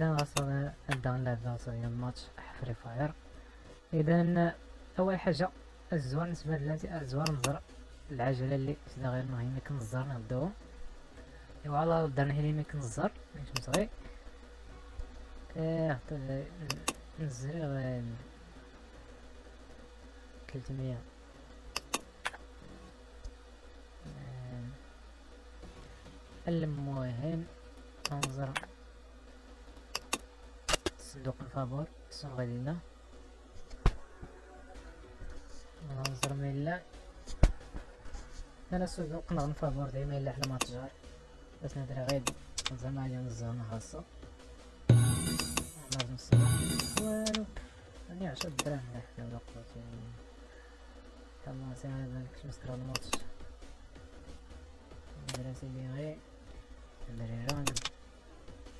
إذا غاصل الداون لعب غاصل الماتش فري فاير إذا أول حاجة الزوار بالنسبة للاتي الزوار نزر العجلة اللي سدا غير مهمة كنزر نبداو إيوا على درنا هي اللي كنزر ماشي صغير آه نزل تلتمية. المهم انظر صندوق الفابور الصنغة ديالنا ننظر ميلا. أنا صندوق نغن فابور ديما إلا حنا ما تجار. بس ندري غير زعما عليا نزهنا خاصة. لازم الصباح والو. راني عشرة دراهم لا حول ولا قوة إلا بالله. الله ساعد كش مسكر الماتش دراسي لي غير. ندير ران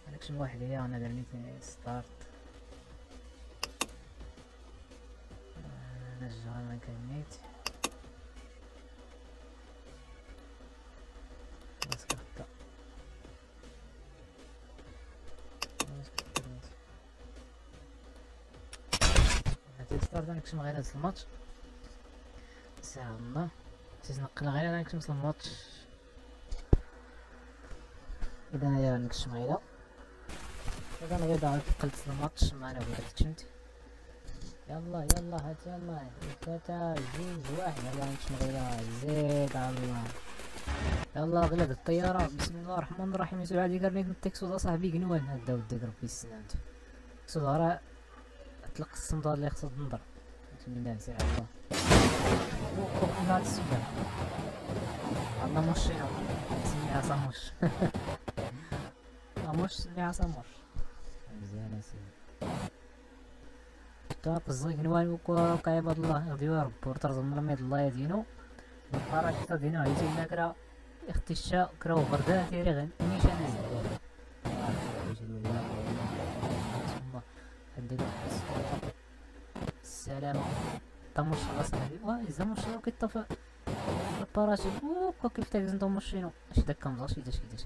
هذاك شنو واحد أنا درني ستارت. نرجع ما كميت بس كفتا بس كفتا هاتي ستارت أنا كشم غير هاد الماتش؟ ساعة الله سيز نقل غير أنا كشم الماتش إذا أنا نكشم غير إذا أنا غير قلت الماتش ما أنا قلت كنت يلا يلا هات يلا. ثلاثة جوج واحد. يلا غير زيد على الله يلا غلب الطيارة. بسم الله الرحمن الرحيم. يسوع هادي كارنيت التكسود صاحبي قنوان هدا ودي ربي يسلمت تكسود راه تلق الصمدار اللي خصها تنضر بسم الله سير على الله وقف هاد السبب الله مش سميها صاموش صاموش سميها صاموش مزيان طاق الزيق نوان وكا عباد الله غديو رب ورترز من الله يدينو الفرج تدينو هيتي نكرا أختي الشا كرا وغردا تيري غن ميش أنا السلام. طموش غصبي واه إذا مش كيطفى. الباراشوت. اوكا كيف تاكزن طموشينو اش داك كمزا اش كيدا اش كيدا اش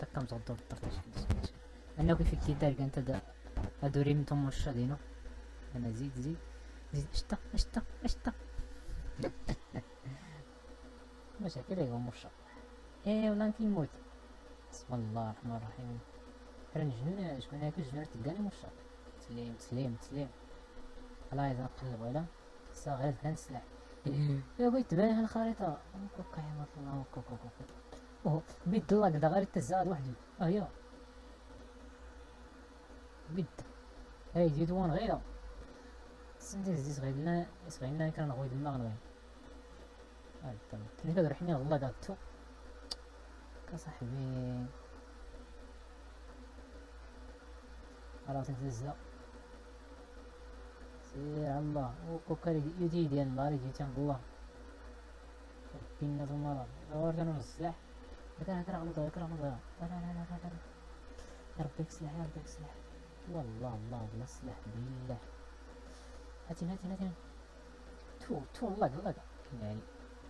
داك. كمزا الدور الطرط اش كيدا انه كيف كيدار كانت هذا هادو ريم طموش دينو أنا زيد زيد. زيد اشتا اشتا اشتا مشاكل هو مشا إيه ولا كيموت بسم الله الرحمن الرحيم. راه جنون شكون هاك الجنون تلقاني مشا تسليم تسليم تسليم الله اذا نقلب ولا سا غير سلاح يا بغيت تبان على الخريطة كوكا يا الله كوكا كوكا. أوه بيد الله كدا غير تزاد وحدي. آه يا بيد. هاي زيد وان غيره. سندي لنا يسغي لنا كان غوي دما غنغي هاي تمام تني كدر حني الله داتو كصاحبي خلاص تنتزا سير الله. وكوكا يدي ديال النار يجي تنق الله. بينا المرض دور تنو السلاح هكا هكا غلطة هكا غلطة لا لا لا لا لا يا ربي سلاح يا ربي سلاح والله الله بلا سلاح بالله هاتي هاتي هاتي تو تو الله الله يعني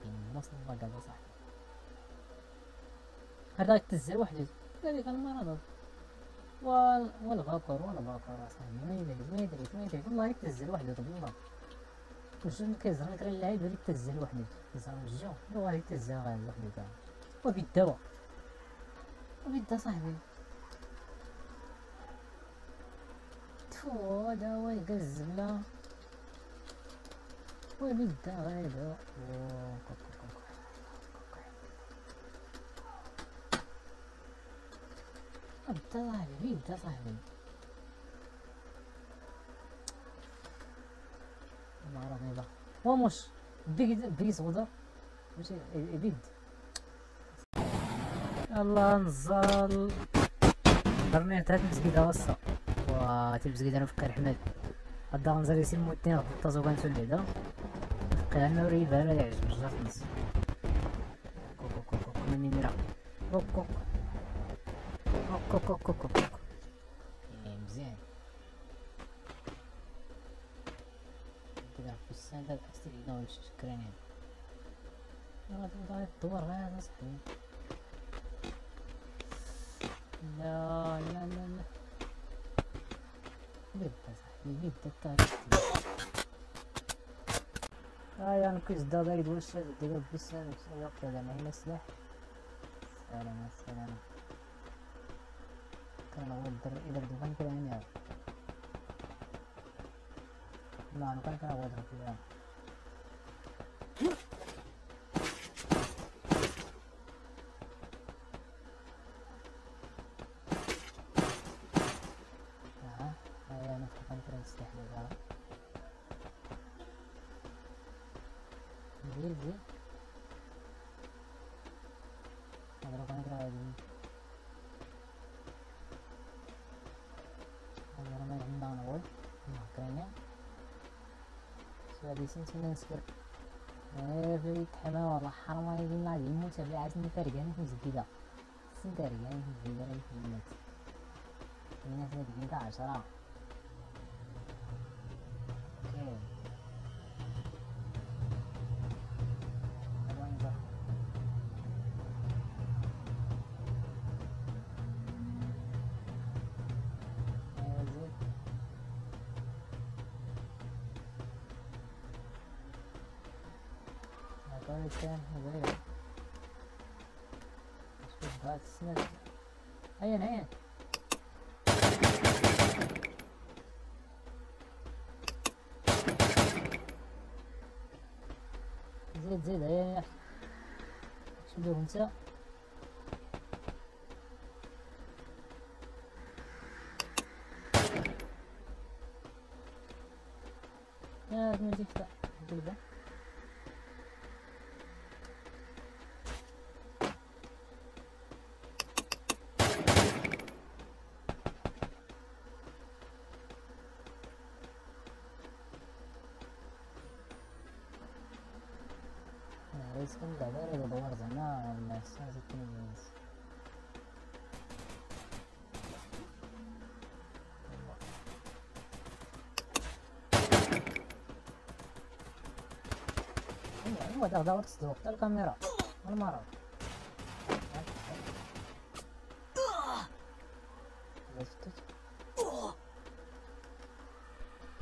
بالنص الله قال صح هذا تزل وحده ذلك المرض وال والباكور ولا باكور اصاحبي ما يدري ما يدري ما يدري. والله يتزل وحده الله. وش كيزرع كرا اللعيب اللي يتزل وحده يزرع الجو والله يتزل غير وحده كاع وبالدواء. وبالدا صاحبي. تفو دواء يقزبنا وبالدا غير انت صاحبي انت صاحبي ما عرفني بقى ومش بيج بيج صغير ماشي بيد الله نزال درني تلات مسجدة وسط واتي مسجدة أنا فكر حمد هدا غنزل يسير موتين غطا زوغان سوليدا فكر bacana, Oliveira, é, mas já conheci. Coco, coco, coco, mineral. Coco, coco. Coco, coco, coco, coco. É, mas é. Vou pegar a poção e dar um de Ela não sei. Não, não, não, não. Meu pai, me tá tarde. آه يعني كيس دا دايد واش ديرو بزاف وقت هذا ما هنا سلاح سلامة سلامة كان هو الدر إذا بدو كده من لا أنا كان كان هو الدر كده آه هاي أنا كان كده استحمل هذا زين زين هذا لو كان كده عادي هذا ما عندنا نقول كاينة سنسنا نسكر في تحما والله حرام عليك الله يموت في عاد نفرقان في زكيدة سنترقان في المات الناس هذيك عشرة هذا كان غير شوف هاد السنة هيا هيا زيد زيد هيا شو ندير انت يا ما جيت تبدا دابا إلا دور زعما ولا الساعة ستين ونص ايوا ايوا دا دور تصدق حتى الكاميرا المرض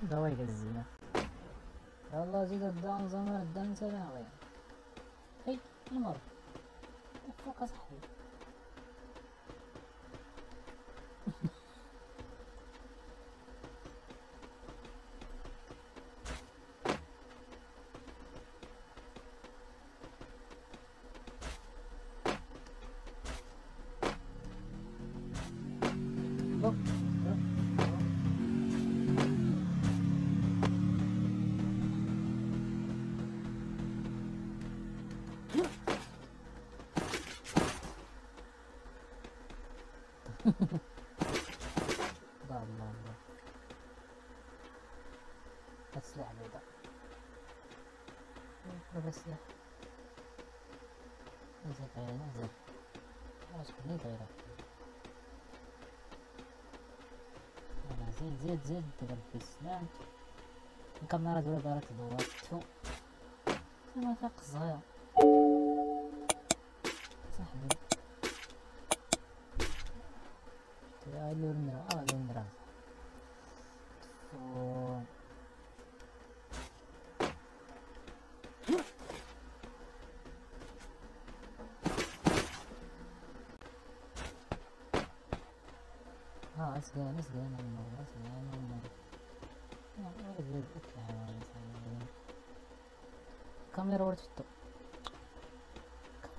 دواي الزينة يلا زيد الدان زمان الدان سلاوي هي المر فوق صاحبي هذا سلاح نزل غيره نزل. خلاص خليه غيره يلا زيد زيد زيد تقل في السلام الكاميرا دولة دارت دورات تفو ما فاق صغير صاحبي يا لورمرا آه لورمرا تفو آه اسقان اسقان المرة اسقان المرة آه ولد ولد كاميرا ورد فتو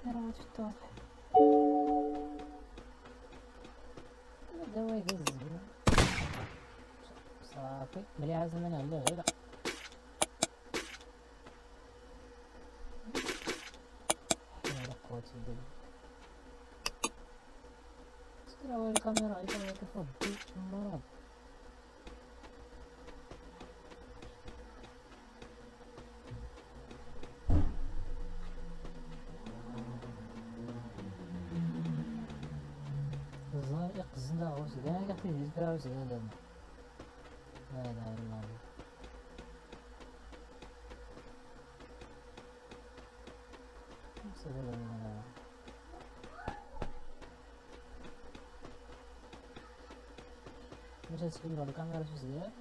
كاميرا ورد فتو دواء يقز صافي بلي عازم أنا ولا غيره حول قوة الا بالله ترى وين الكاميرا عليك ما كيف المرض الظاهر يقزنا غوص كاع كاع فيه يذكر غوص كاع دابا لا ver si lo alcanza a suceder.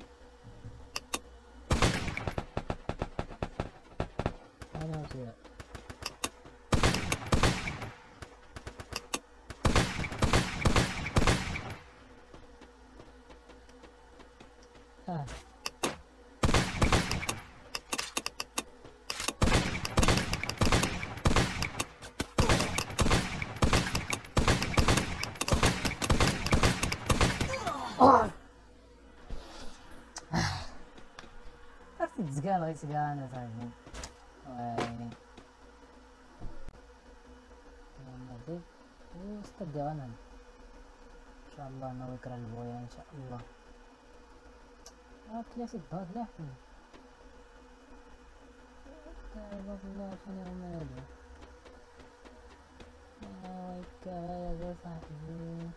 تزقال غير زيد واستدي أنا ان شاء الله ناوي يكره البويا ان شاء الله آه كلاسيك ضاد لاحظني تعرف الله شنو مالي يا ويكا يا صاحبي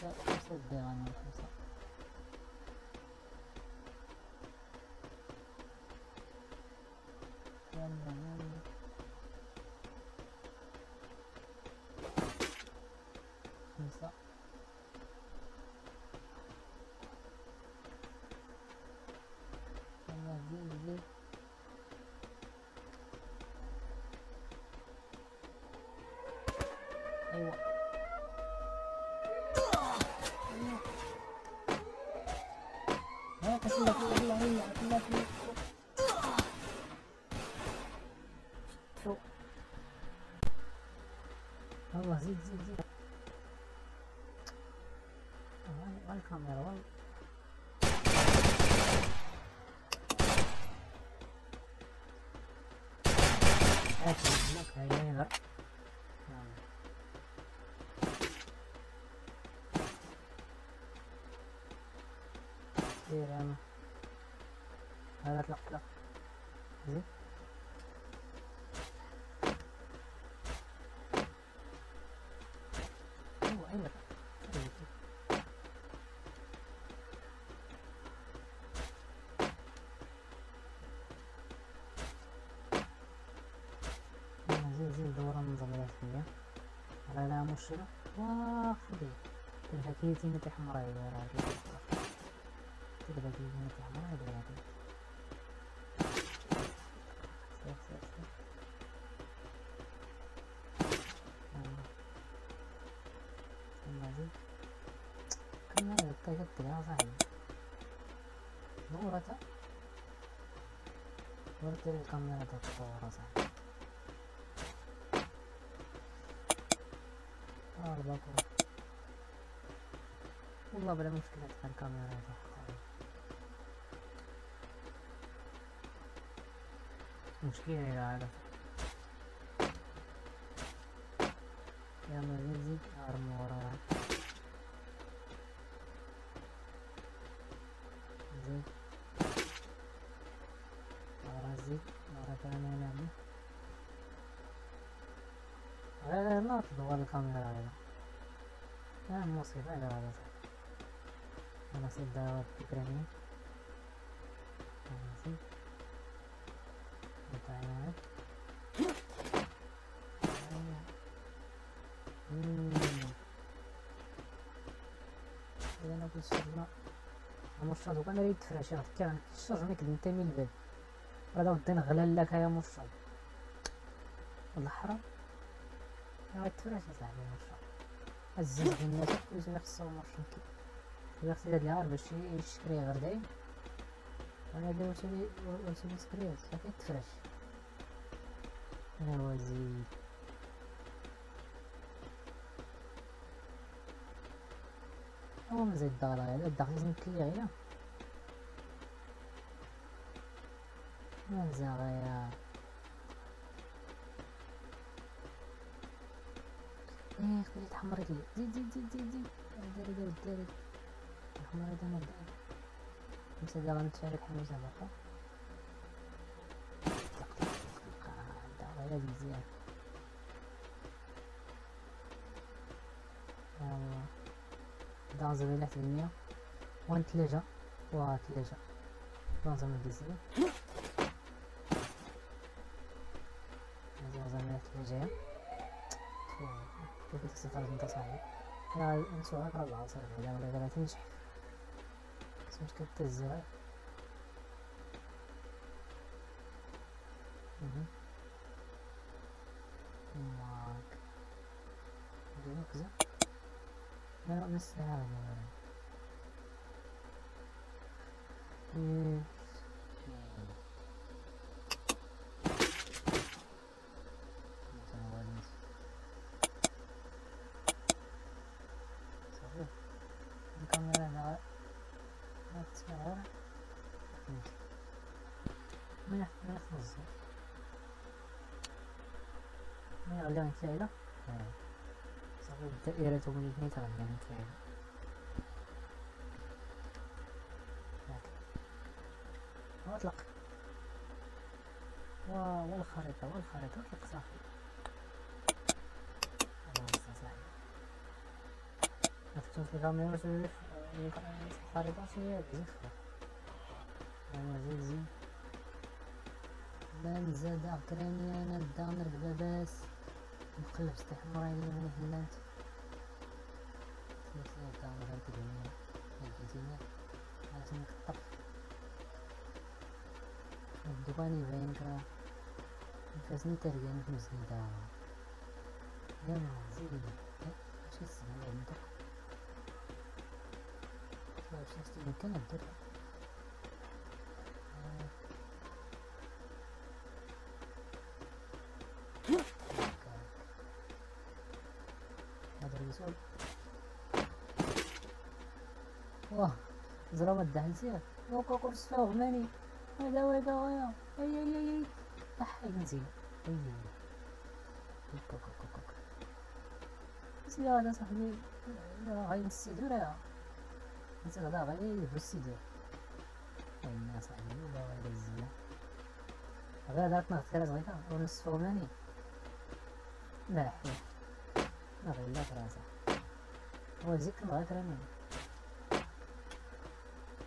خمسة خمسة شو والله زيد زيد زيد وين وين الكاميرا وين اكل هناك هاي لا كثير عم هذا اطلق اطلق زين أيوه أيوه زين زين دورة نظاميات فيها مشكلة واخذي الحكيتي نتي حمراء يا تقدر تجيب نتي حمراء يا زين كم مرة اكتشفت يا أربعة والله بلا مشكلة في الكاميرا هذا مشكلة إذا عرف يلا زيد زيد أرمي وراها زيد ورا زيد مرة ثانية نعمل لا لا تضغط الكاميرا هذا لا مصيبة هذا هذا أنا أصير دعوات فكرني أنا متعامل إذا أنا قلت شرنا مرشد وكان ريد فراشات كان الشرني كد انت من الباب هذا ودنا غلال لك يا مرشد والله حرام ريت فراش صاحبي مرشد الزين الناس كل نفس مرشد كي ياخذ هاد العار باش يشكري غير دايم أنا دابا وصلي وصلي سكريات صافي تفرش أنا وزيد. هو مزيد الدار هذا الدار لازم تلي غير. منزا غير. إيه خلي تحمرت لي زيد زيد زيد زيد زيد داري داري داري الحمر هذا ما داري خمسة دقائق نتشارك في المسابقة غير مزيان يلا دازا بلا في المية وين تلاجة واه تلاجة دازا من ديزيان دازا من تلاجة كيف تستخرج من تصاميم أنا على العنصر بعدا ولا لا تنجح بس مش كتزرع ماك نكزة لا بس هذا غالبا تلاقي صغير الدائرة تكون اثنين غالبا تلاقي أطلق. والخريطة والخريطة أطلق صافي. في الكاميرا الخريطة. شي بزاف زين زين بان زاد أوكرانيا أنا الدامر باباس نقلب استحمر عليا من هنات تمثل الدامر هاك الدنيا الجزيرة لازم نقطف الدواني باين كرا. نفاسني ترقان في مزيدة يا زيد. اش السنة عندك واش نستخدم كان الدرع واه زرا الدهنسية وكا كورس فيها غماني هذا وهذا ويا أي أي أي صح نزيد أي أي كوكا كوكا بس لا هذا صاحبي. غاية السيدور يا بس هذا غاية في السيدور أي صاحبي ولا غاية الزينة هذا دارت نغتكرا صغيرة. ونصف غماني لا حلو نغير فرنسا هو ذكر غير رمي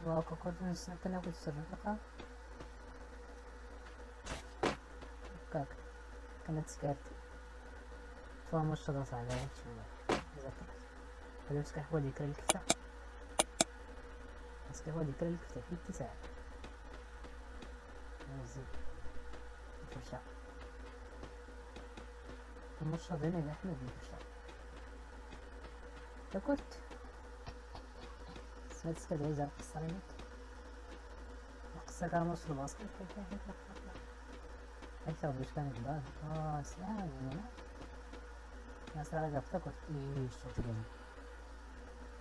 وأكو كنت نستنى الصفقة هكاك كانت سكرت فما الشرطة على شوية ذكرت هذا مسكح هو ذكر الكفتة مسكح هو ذكر الكفتة في اتساع نزيد الفرشاة المرشد هنا أحمد الفرشاة فكنت سمعت سكت عايز القصة عليك القصة كان مرسل باسكت أكثر بيش كان البال آه سلام ناس على افتكرت إيه؟ الشوط جيم.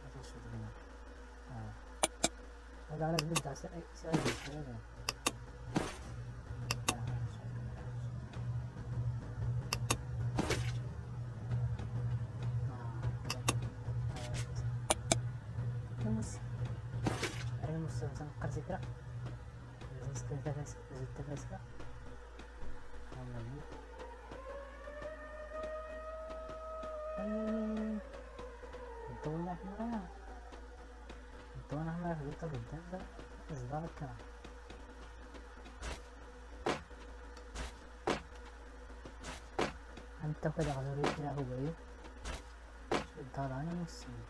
هذا الشوط جيم. آه. هذا على بنبدأ سأل سأل زدت فاسكة الضوء الأحمر الضوء الأحمر في قدام ده إصدار الكلام غزوري كده هو بيو شو الداراني مسلم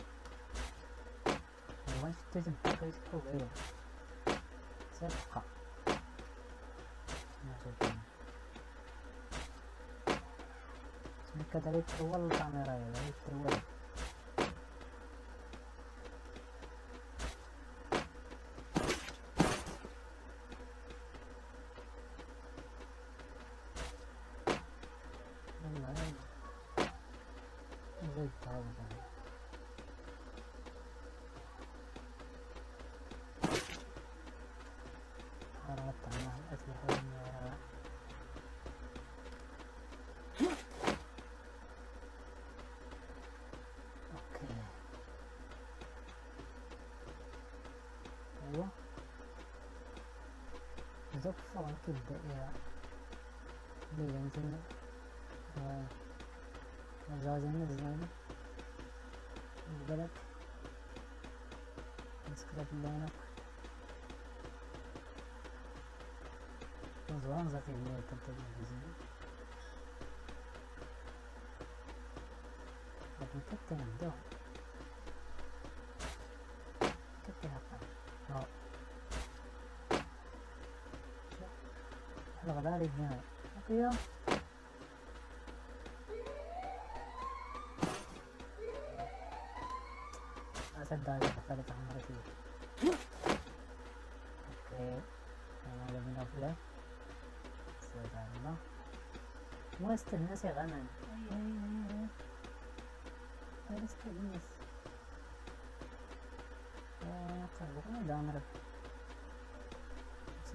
هو انت تجمع كده هو بيو صفقة كذلك تروال الكاميرا يعني تروال dốc sau bắn kiểm tệ để đánh trên nữa rồi. Rồi dưới này dưới này. Böyle Scrap'ından yok O zaman zaten bunu atlatabiliriz Bakın tek denemde o Tek denemde الغداري هنا هكيا أسد داري دخلت عمري فيه أوكي. أنا من افضل سبحان الله وسط الناس يا غنم اي اي اي وسط الناس قلبنا دامرك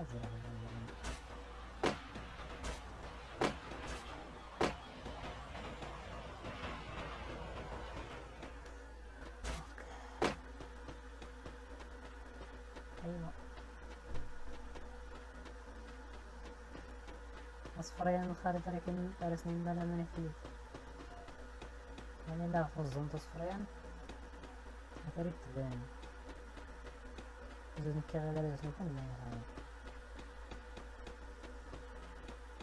أيوه أصفريان الخريطة لكن درسني بلا من يحلي يعني لا خصهم تصفريان فريق تبان زود نكي غير لازم يعني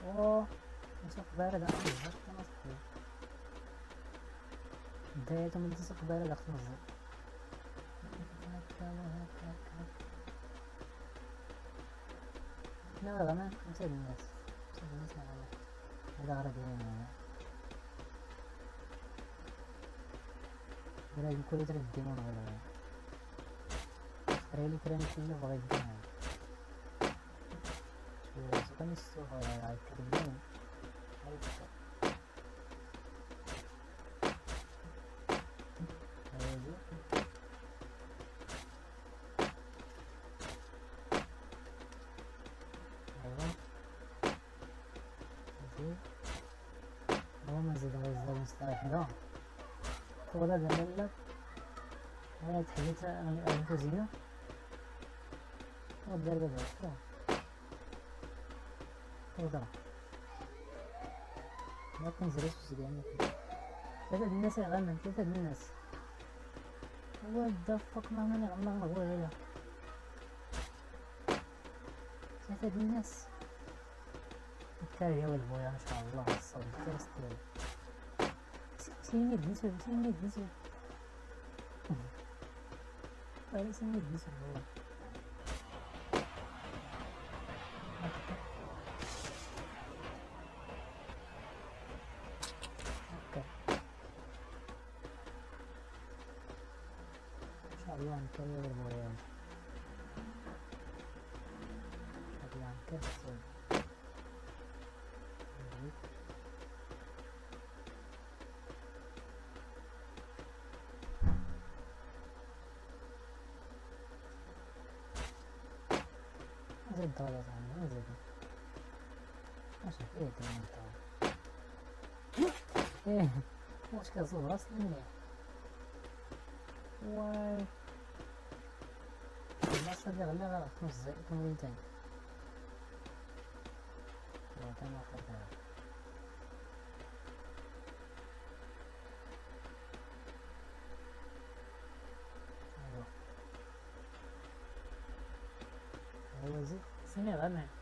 أوه أنا صحيح بداية من تسوق بارد أخذ لا غنى مسيد الناس. مسيد الناس هذا غرض يعني لازم كل ترى الديمون غير ريلي كريم كله بغيت الديمون أيوه زين هو ما زيد غير مستريح ده ولا زعما وضع ما كنزريش في سيدي ثلاثة الناس يغنى ثلاثة الناس what the fuck ما ماني هو هنا ثلاثة الناس الكاري هو البويا ما شاء الله الصوت كريستال سيني بنسبة سيني Parece سيني بنسبة والله أوكي ان شاء الله نكمل الموضوع هذه عن كرسي زين طالع عني زين ماشي إيه تمام طالع إيه واش كتصور أصلا مليح واي ما صدق لا لا خمس زي تمرين تاني لا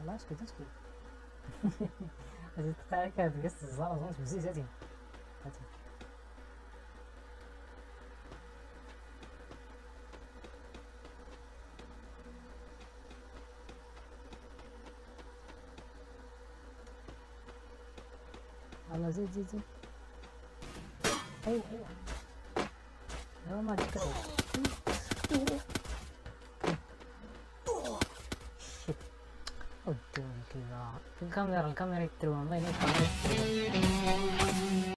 الله اسكت اسكت هذه تقطع كانت قصة الزهرة ظنت بزيت هاتي هاتي الله زيد زيد زيد أيوه أيوه أيوه ما تكتب ودوني كذا الكاميرا